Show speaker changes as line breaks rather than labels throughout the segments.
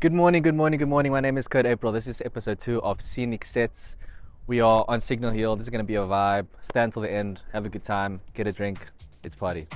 Good morning, good morning, good morning. My name is Kurt April. This is episode two of Scenic Sets. We are on Signal Hill. This is going to be a vibe. Stand till the end, have a good time, get a drink. It's party.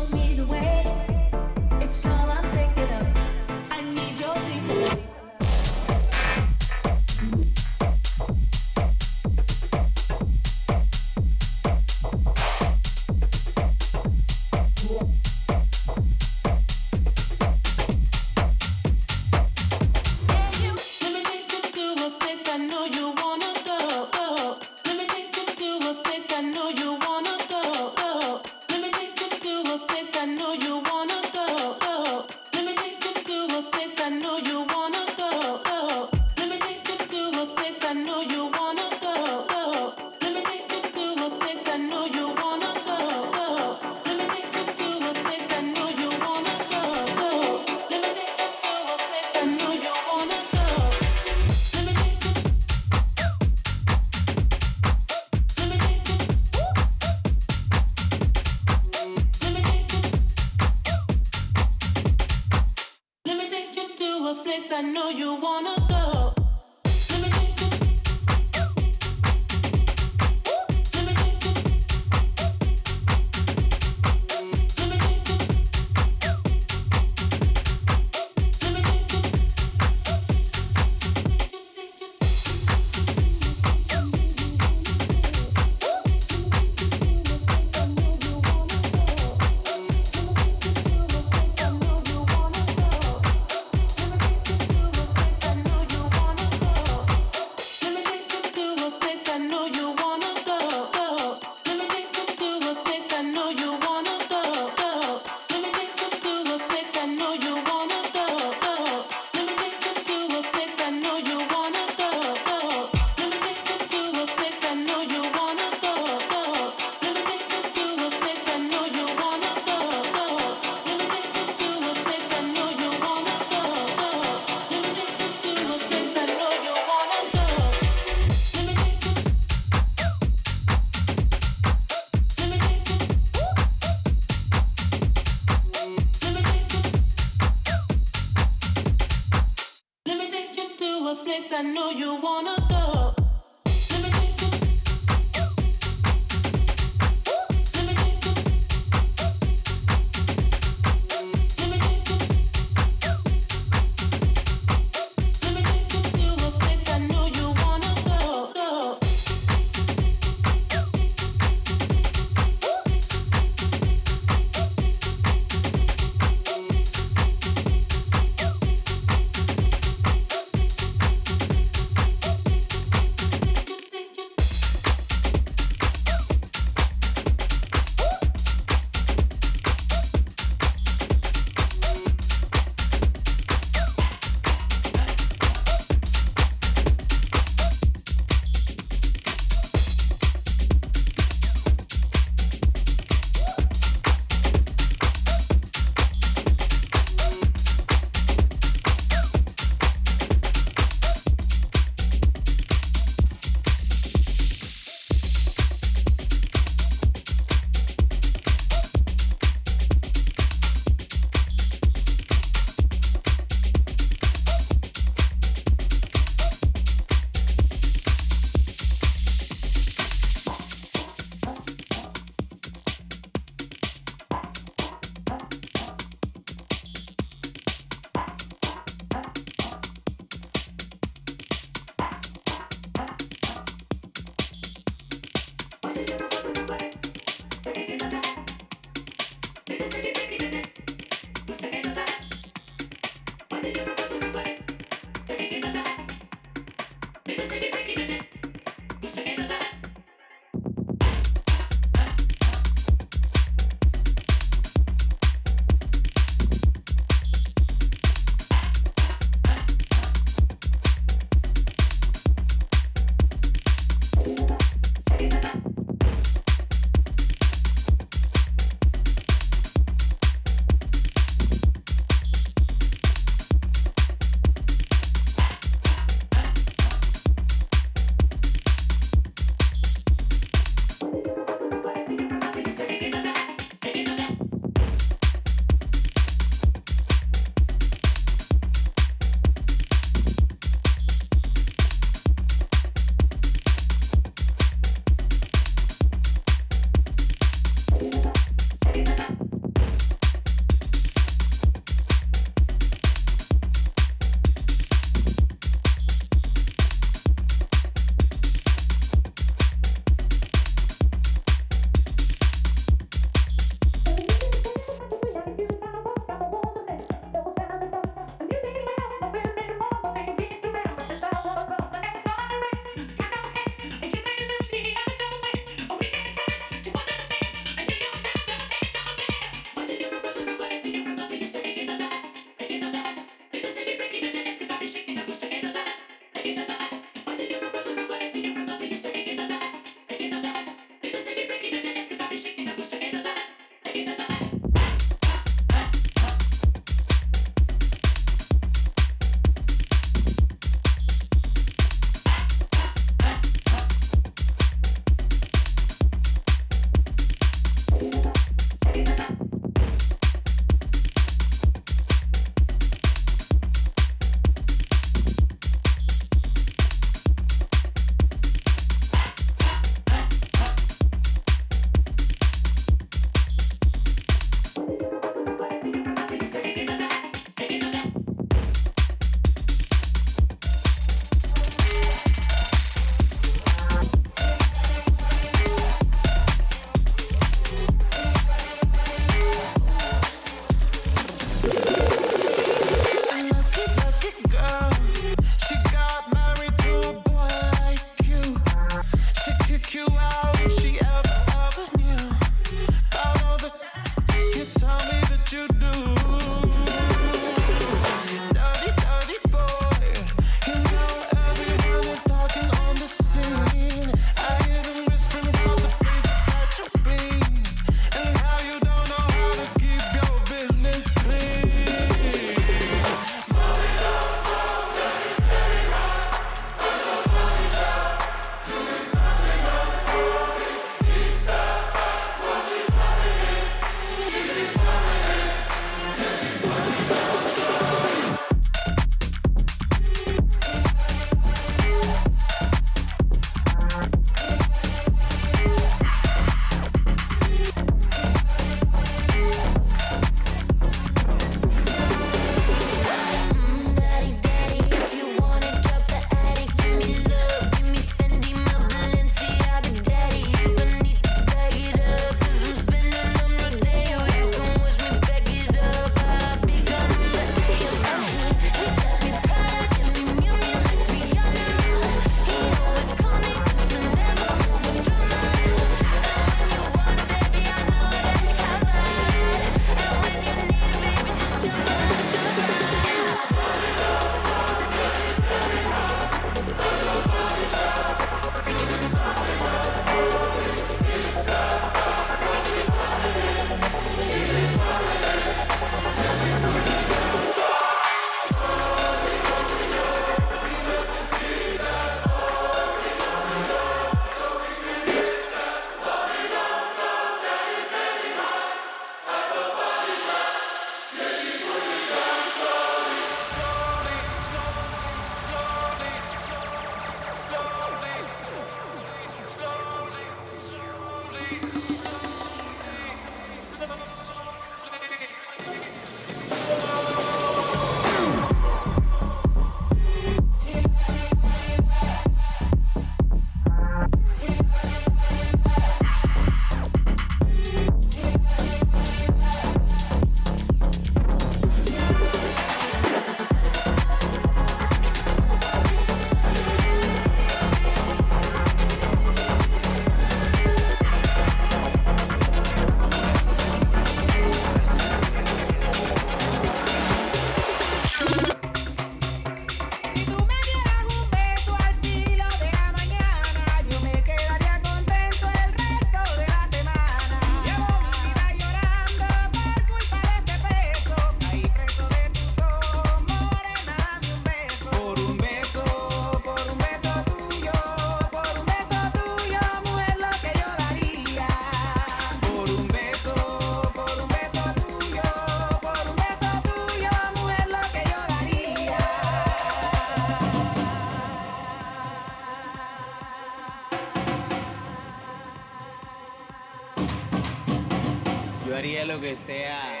Haría lo que sea.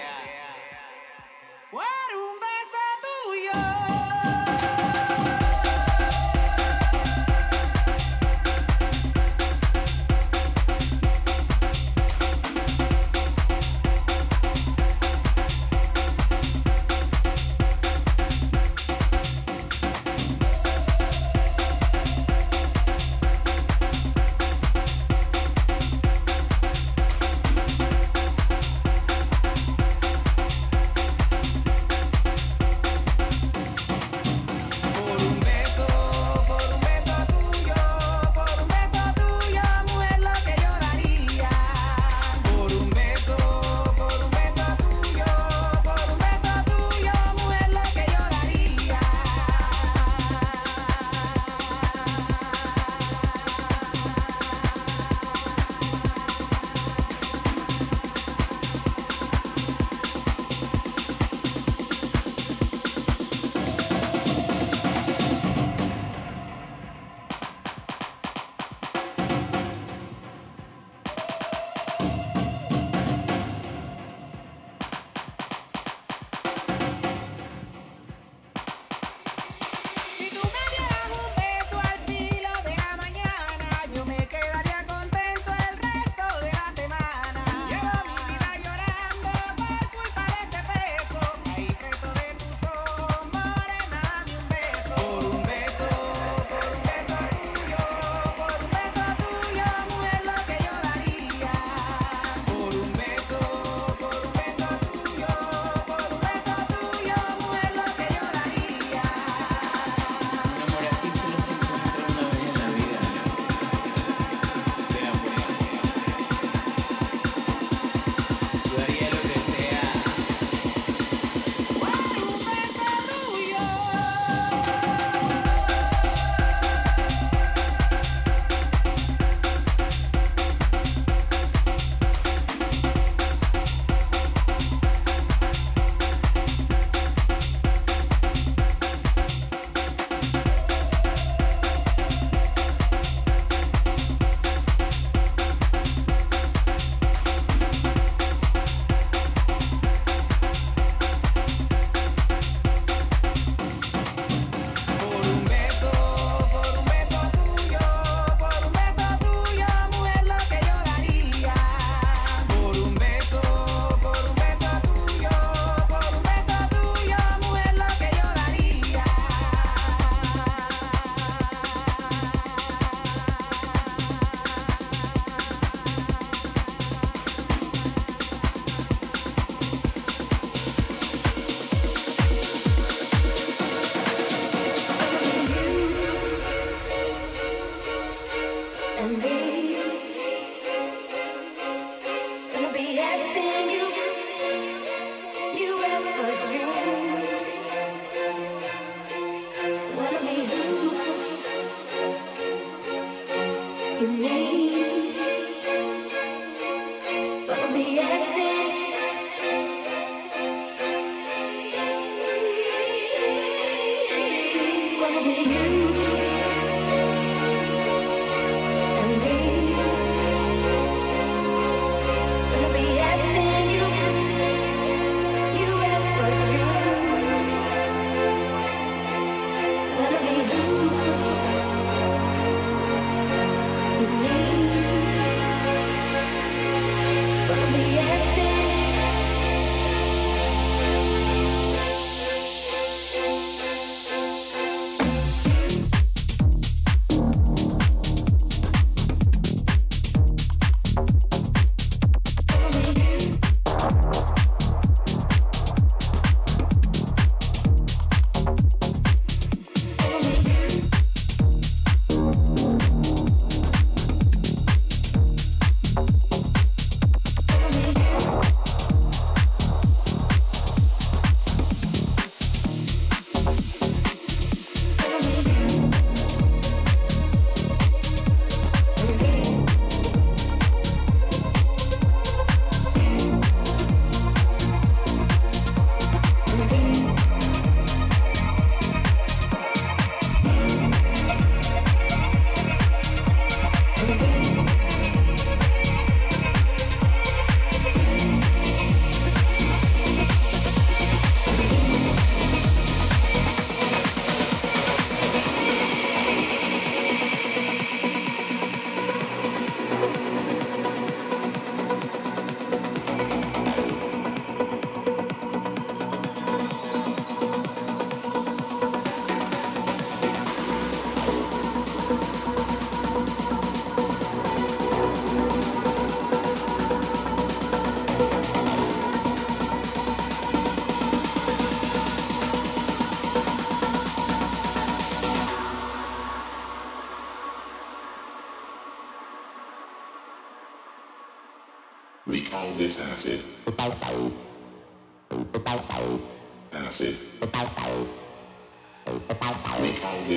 you.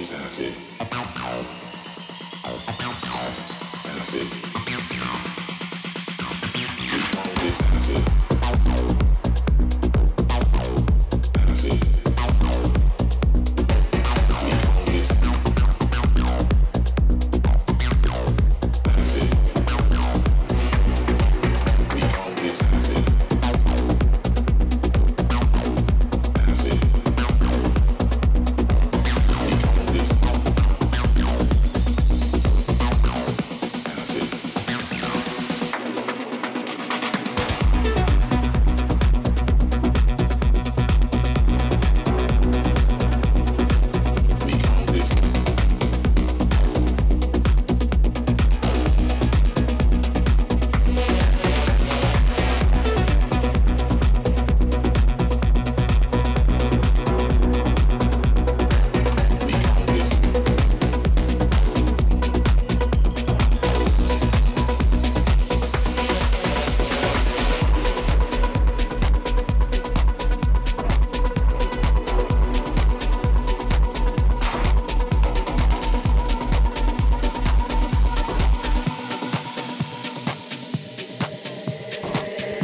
Acid. Acid.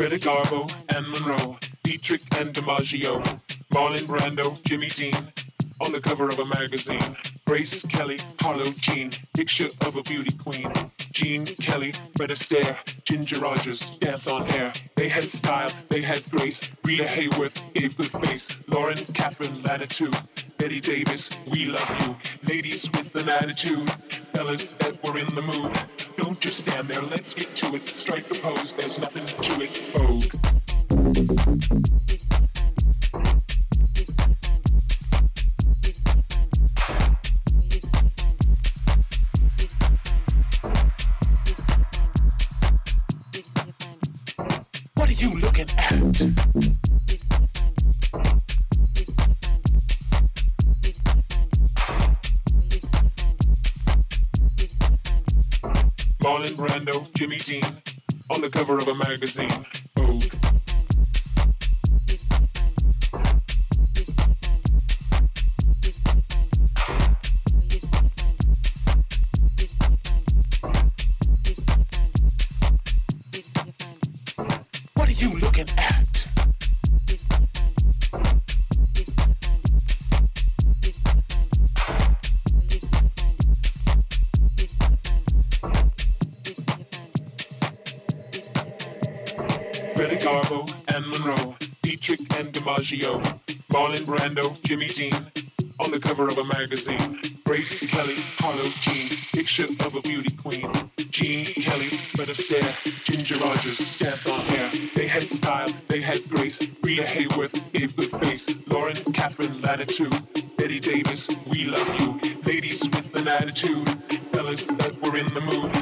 Greta Garbo and Monroe, Dietrich and DiMaggio, Marlon Brando, Jimmy Dean, on the cover of a magazine. Grace Kelly, Harlow Jean, picture of a beauty queen. Gene Kelly, Fred Astaire, Ginger Rogers, dance on air. They had style, they had grace. Rita Hayworth gave good face. Lauren Catherine Latitude. Bette Davis, we love you. Ladies with an attitude. Fellas that were in the mood. Don't just stand there, let's get to it. Strike the pose, there's nothing to it. Vogue. Jimmy Dean, on the cover of a magazine. Marlon Brando, Jimmy Dean, on the cover of a magazine. Grace Kelly, Harlow Jean, picture of a beauty queen. Gene Kelly, Fred Astaire, Ginger Rogers, dance on air. They had style, they had grace. Rita Hayworth gave good face. Lauren Catherine Latitude. Bette Davis, we love you. Ladies with an attitude. Fellas that were in the mood.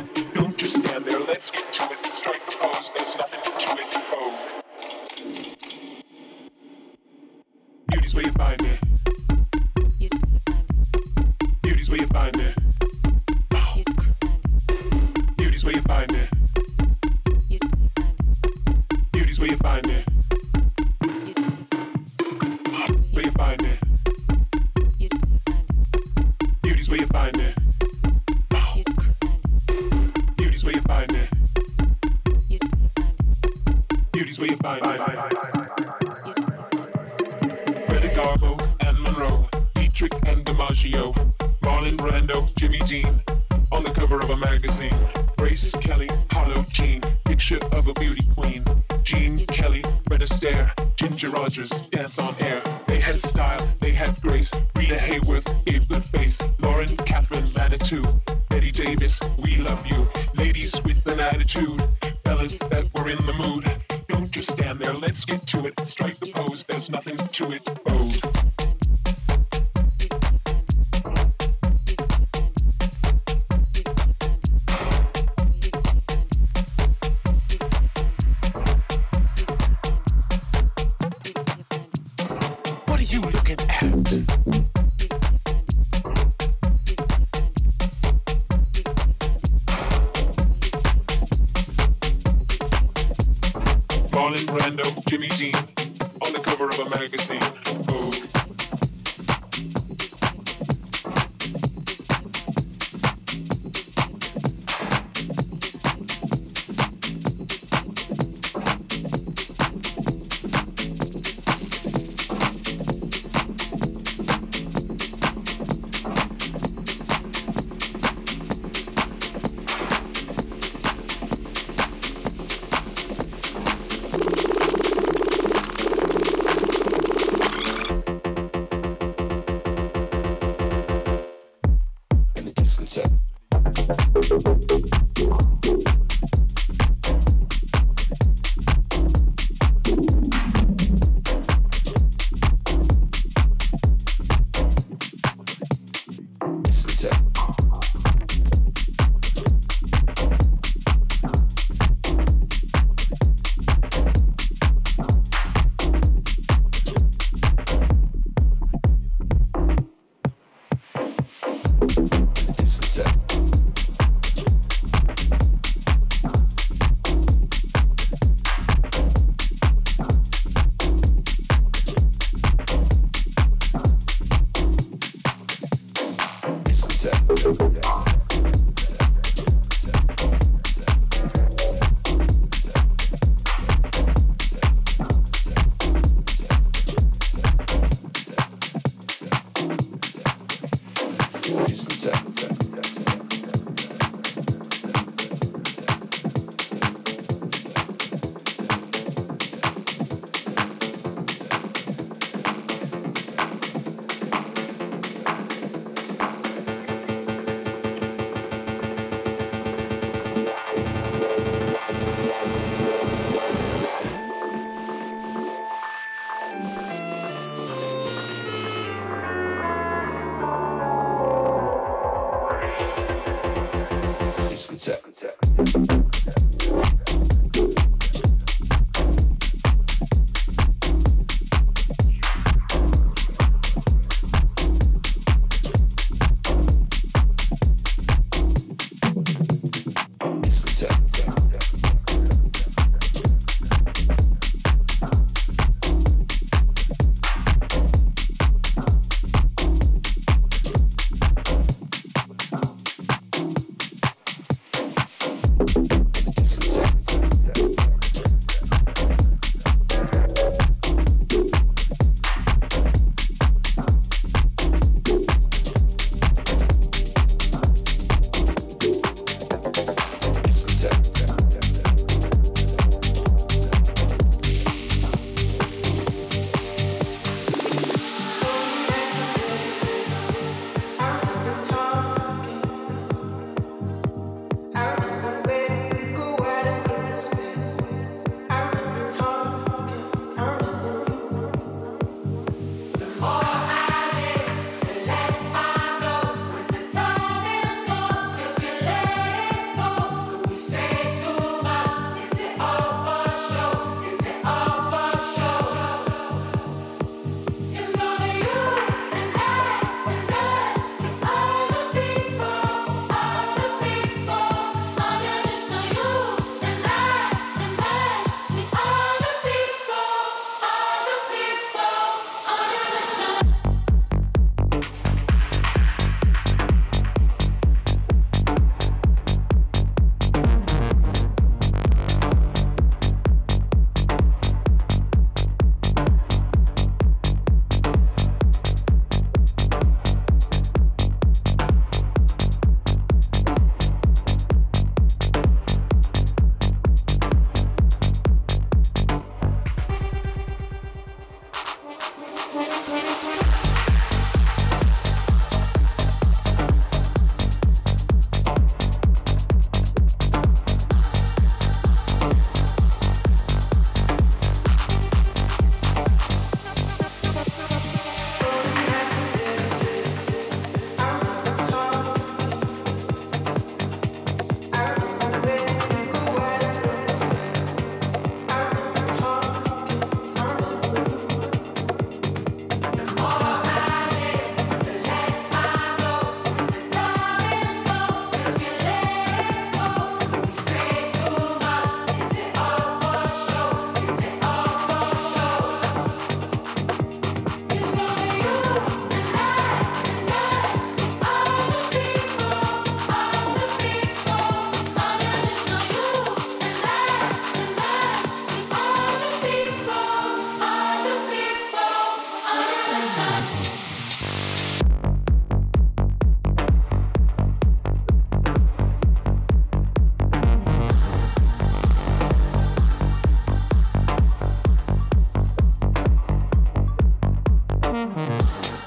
Mm-hmm.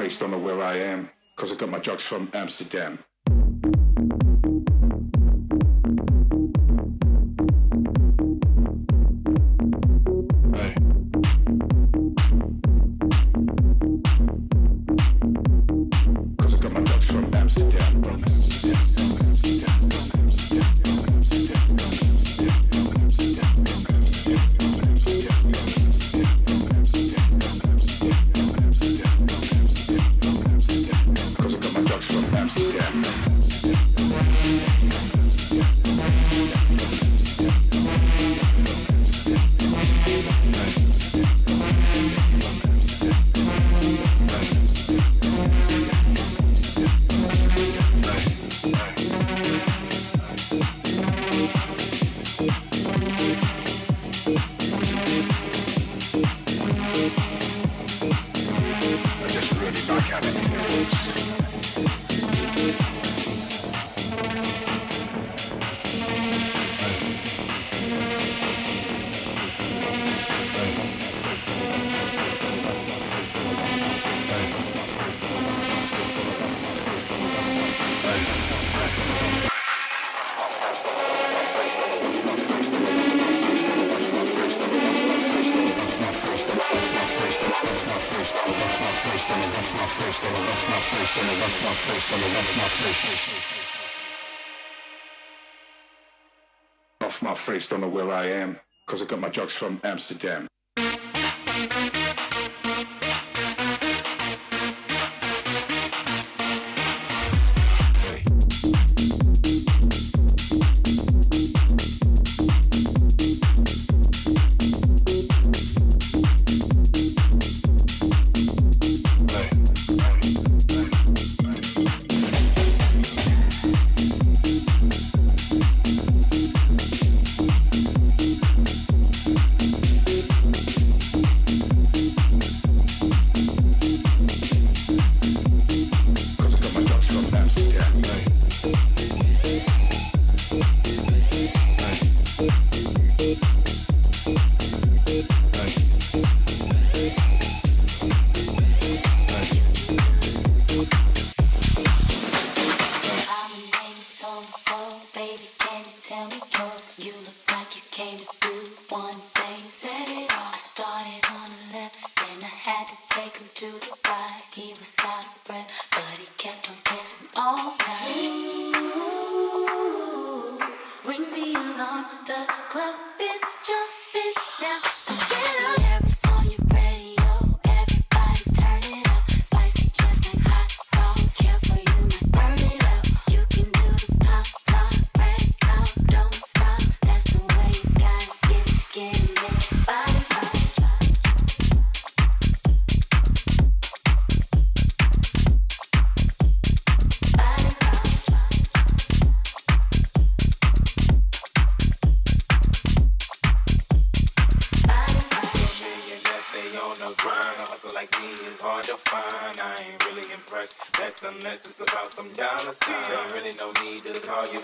faced, don't
know where I am because I got my drugs from Amsterdam. where I am because I got my drugs from Amsterdam.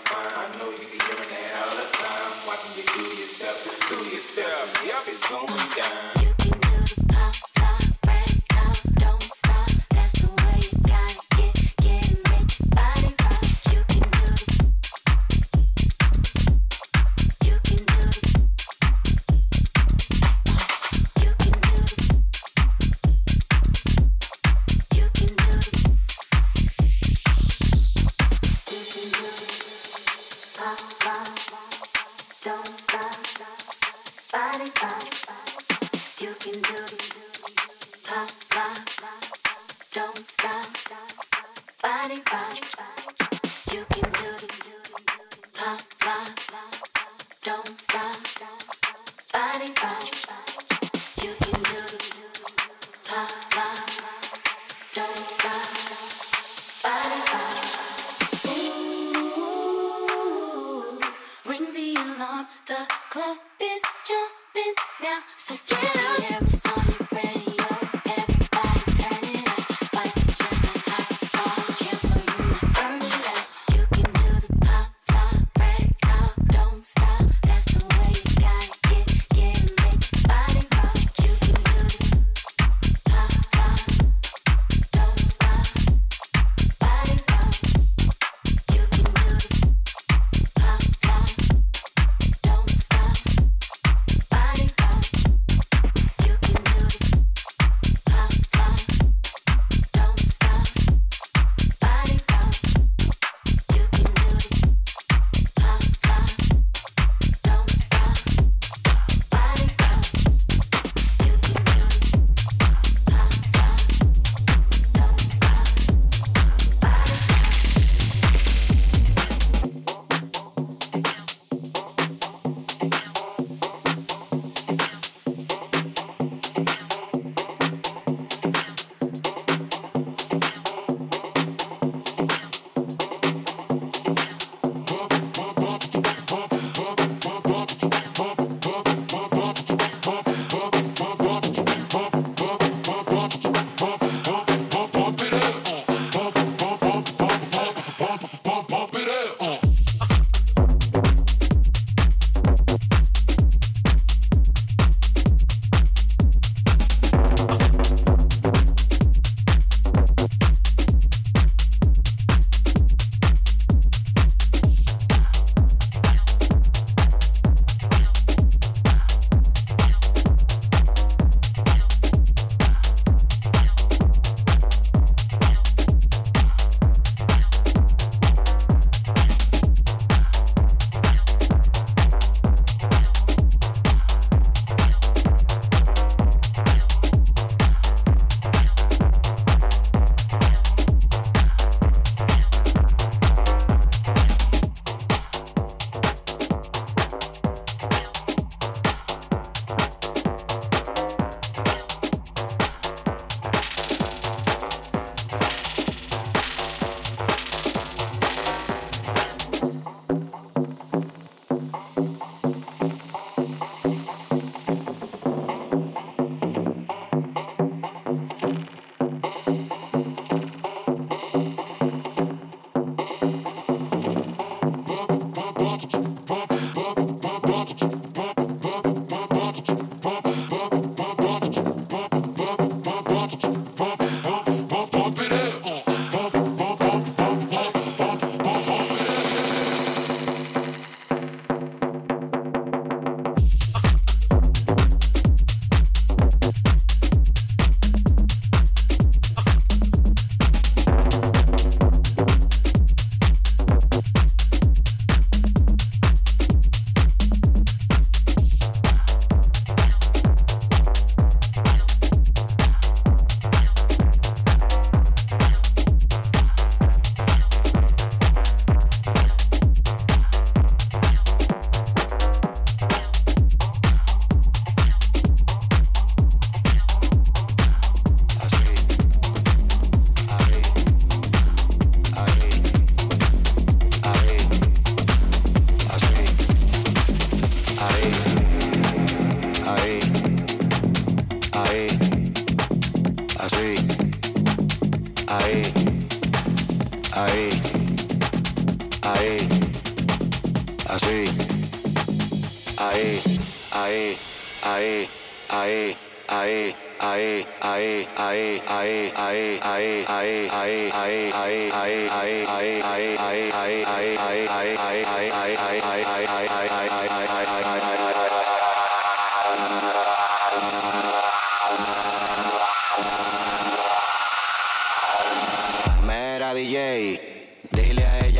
fine. I know you be hearing that all the time. Watching you do your stuff, do your stuff. Yep, it's going down.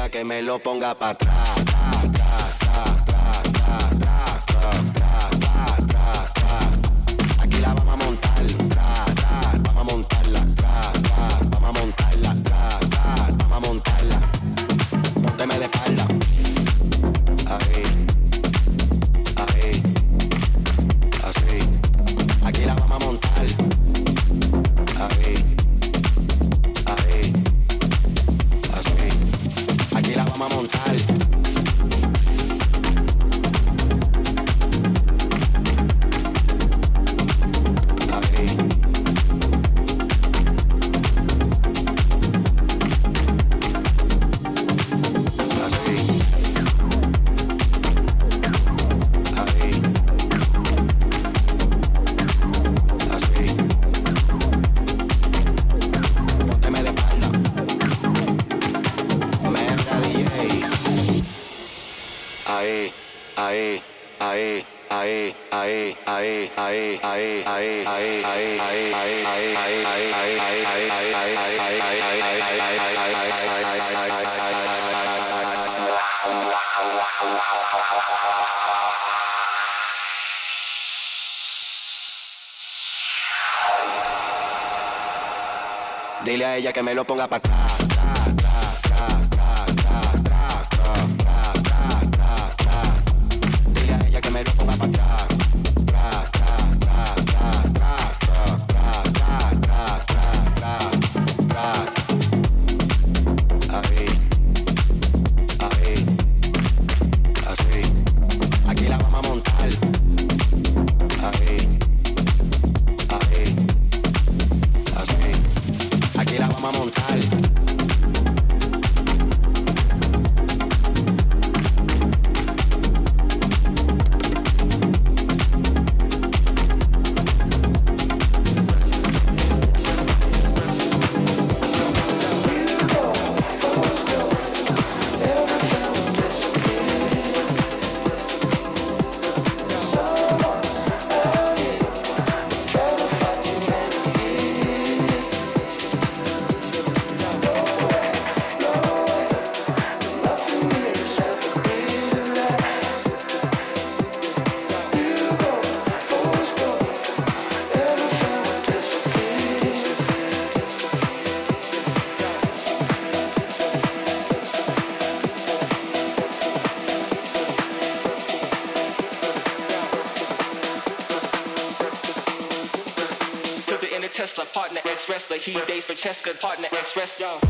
que me lo ponga para atrás.
P days for Cheska, partner, express, yo.